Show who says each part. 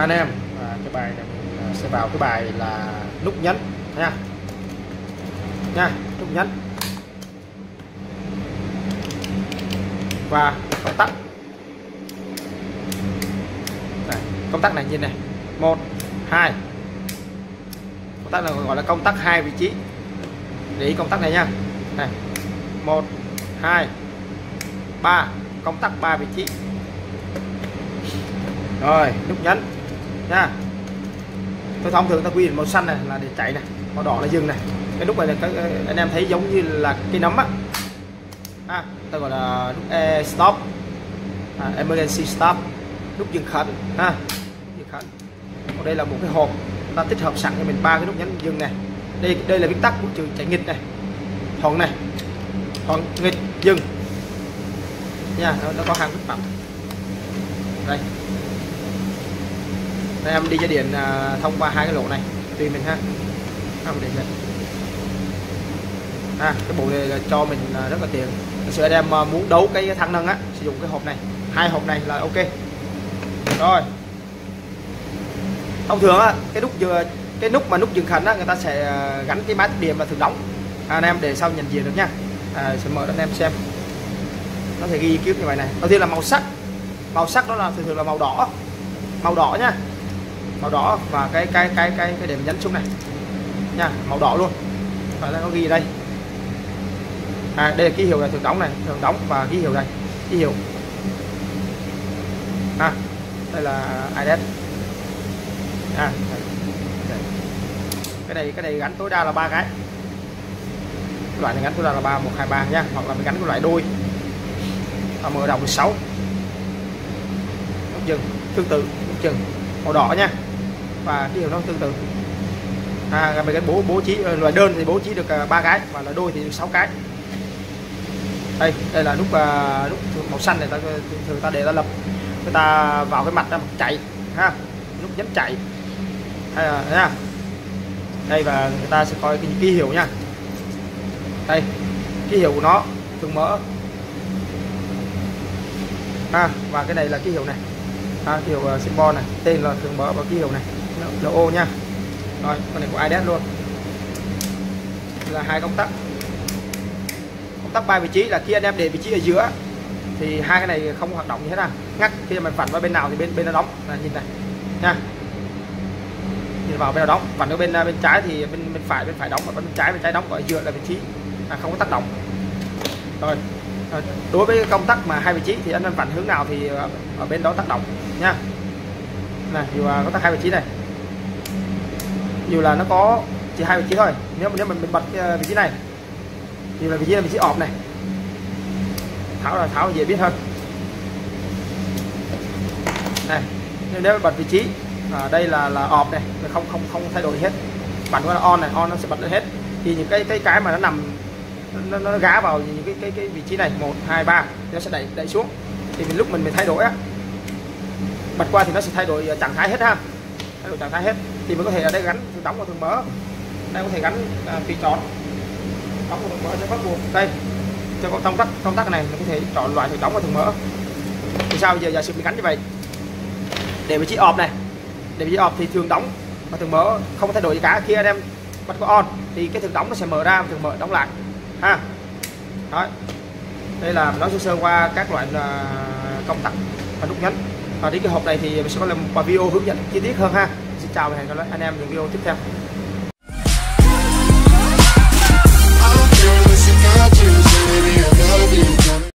Speaker 1: anh em. Và cái bài này mình sẽ vào cái bài là nút nhấn nha. Nha nút nhấn và công tắc. Này, công tắc này nhìn này. Một hai. Công tắc này gọi là công tắc hai vị trí. Để ý công tắc này nha. Này một hai ba. Công tắc ba vị trí. Rồi nút nhấn nha tôi thông thường ta quy định màu xanh này là để chạy này màu đỏ là dừng này. Cái lúc này là các ờ, anh em thấy giống như là cái nấm á. À, ta gọi là nút e stop. À, emergency stop. Nút dừng khẩn ha. Dừng khẩn. Còn đây là một cái hộp ta tích hợp sẵn cho mình ba cái nút nhấn dừng này. Đây đây là viết tắt của trường chạy nghịch này. Thuận này. Thuận nghịch dừng. Nha nó, nó có hai nút phẩm đây đây em đi dây điện à, thông qua hai cái lỗ này. Tùy mình ha. Không điện này à, cái bộ này là cho mình à, rất là tiền sự em à, muốn đấu cái thăng nâng á sử dụng cái hộp này. Hai hộp này là ok. Rồi. Thông thường á cái nút vừa cái nút mà nút dừng khẩn á người ta sẽ à, gắn cái máy điện là thường đóng. À, anh em để sau nhận diện được nha. À, sẽ mở cho anh em xem. Nó sẽ ghi ký như vậy này. Đầu tiên là màu sắc. Màu sắc đó là thường thường là màu đỏ. Màu đỏ nha màu đỏ và cái cái cái cái cái điểm nhấn xuống này. Nha màu đỏ luôn. Và nó ghi đây. À, đây là ký hiệu là thường đóng này thường đóng và ký hiệu này ký hiệu. À, đây là IDS à, đây. cái này cái này gắn tối đa là ba cái. Cái loại này gắn tối đa là ba một hai ba nha. Hoặc là mình gắn cái loại đôi. Và mở đầu 16 nút dừng tương tự nút dừng. Màu đỏ nha và điều nó tương tự. À mấy cái bố bố trí ờ, loại đơn thì bố trí được à, ba cái và loại đôi thì được 6 cái. Đây đây là nút và nút màu xanh này ta thường ta để ta lập người ta vào cái mặt ta chạy ha nút nhấn chạy. Hay là nha. Đây và người ta sẽ coi cái ký hiệu nha. Đây ký hiệu của nó thường mở. Ha và cái này là ký hiệu này. Ha, ký hiệu à, symbol này tên là thường mở và ký hiệu này là ô nha. Rồi, con này của IDS luôn. Là hai công tắc. Công tắc ba vị trí là khi anh em để vị trí ở giữa thì hai cái này không hoạt động như thế nào. Ngắt, khi mình phản vào bên nào thì bên bên nó đóng. Là nhìn này, nha. Nhìn vào bên nào đóng. Phản ở bên bên trái thì bên bên phải bên phải đóng, và bên trái bên trái đóng ở giữa là vị trí. Là không có tác động. Rồi à, đối với công tắc mà hai vị trí thì anh em phản hướng nào thì à, ở bên đó tác động, nha. Này, dù có tắc hai vị trí này dù là nó có chỉ hai vị trí thôi. Nếu mà nếu mình, mình bật ờ, vị trí này thì là vị trí là vị trí ọp này. Tháo là tháo dễ biết hơn. Này nếu bật vị trí à, đây là là ọp này không không không thay đổi hết. Bật qua là on này on nó sẽ bật lên hết. Thì những cái cái cái mà nó nằm nó, nó gá vào những cái cái cái vị trí này một hai ba nó sẽ đẩy đẩy xuống. Thì mình lúc mình mình thay đổi á. Bật qua thì nó sẽ thay đổi ờ, trạng thái hết ha. Thay đổi trạng thái hết thì mình có thể ở đây gắn đóng vào thường mở đây có thể gắn à, tùy chọn. Đóng vào thường mở cho bắt buộc. Đây cho con công tắc công tắc này mình có thể chọn loại thường đóng vào thường mở thì sao giờ? Giả sử mình gắn như vậy. Để vị trí ọp này. Để vị trí ọp thì thường đóng và thường mở không thay đổi gì cả. Khi anh em bật có on thì cái thường đóng nó sẽ mở ra thường mở đóng lại. Ha. Đó đây là nói sơ sơ qua các loại à, công tắc và nút nhấn. Và đến cái hộp này thì mình sẽ có làm một video hướng dẫn chi tiết hơn ha chào và hẹn gặp lại anh em những video tiếp theo.